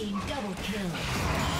team double kill.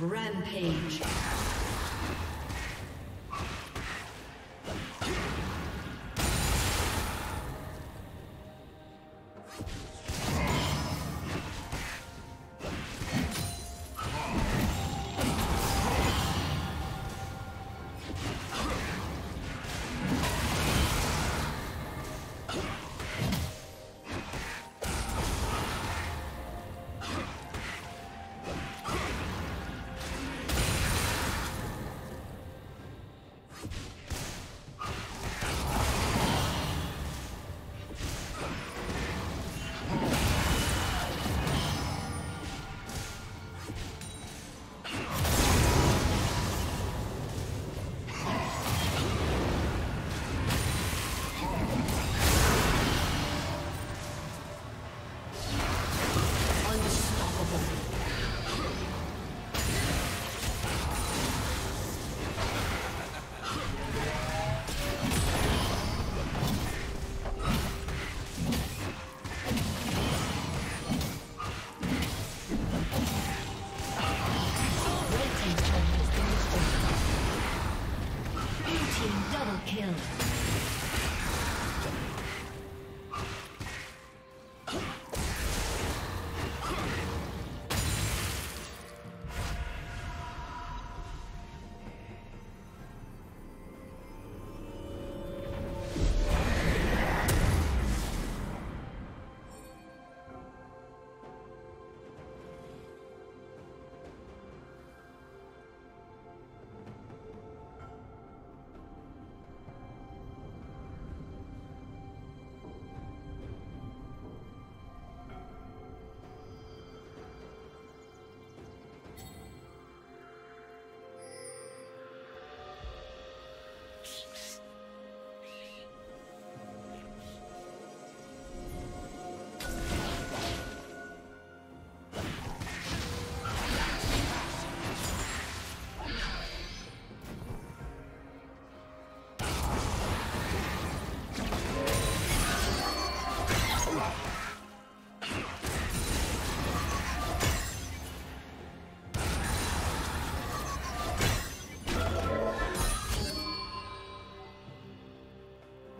Rampage.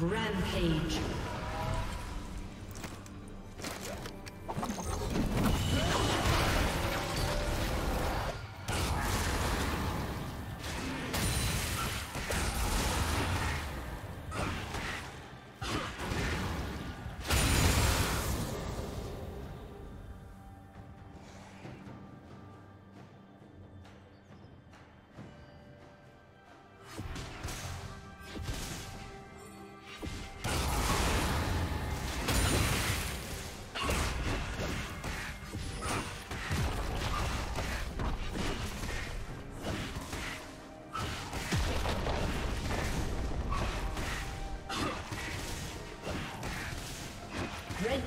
Rampage.